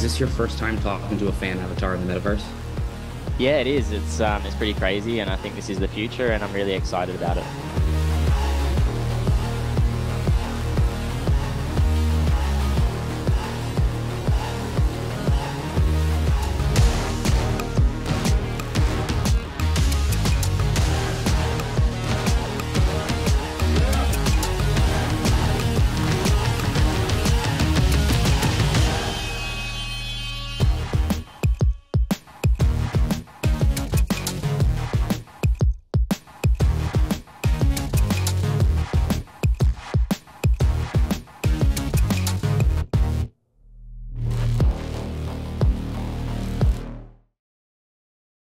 Is this your first time talking to a fan avatar in the metaverse? Yeah, it is. It's um, it's pretty crazy, and I think this is the future, and I'm really excited about it.